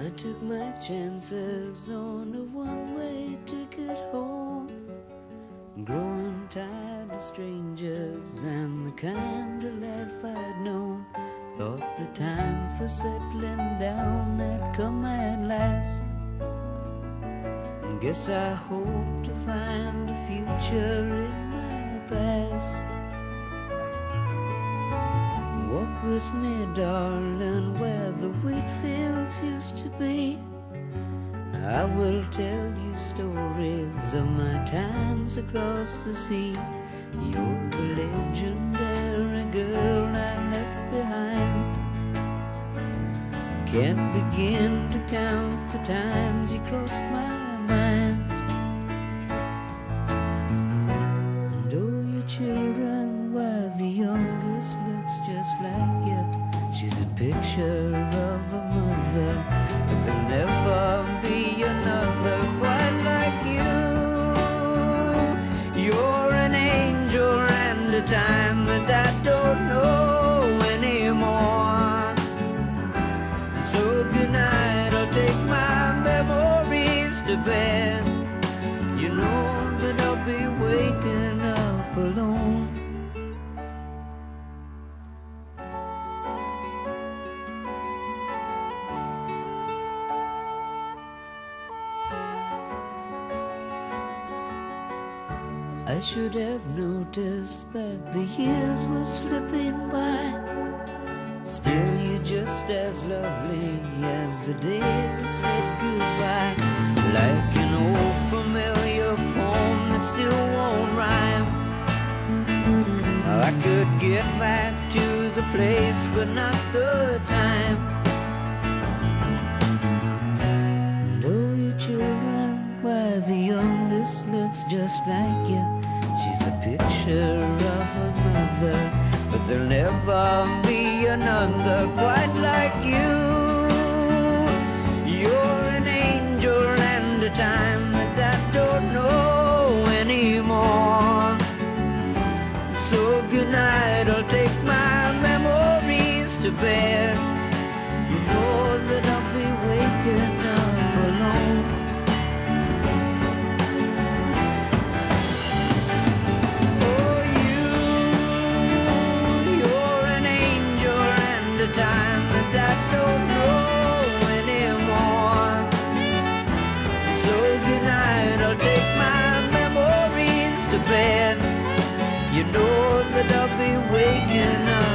I took my chances on a one-way ticket home. Growing tired of strangers and the kind of life I'd known. Thought the time for settling down had come at last. Guess I hope to find a future in my past. With me, darling, where the wheat fields used to be. I will tell you stories of my times across the sea. You're the legendary girl I left behind. Can't begin to count the times you crossed my picture of a mother, but there'll never be another quite like you. You're an angel and a time that I I should have noticed that the years were slipping by. Still, you're just as lovely as the day we said goodbye. Like an old familiar poem that still won't rhyme. I could get back to the place, but not the time. Why the youngest looks just like you. She's a picture of a mother, but there'll never be another quite like you. You're an angel and a time that I don't know anymore. So good night, I'll take. bed. You know that I'll be waking up.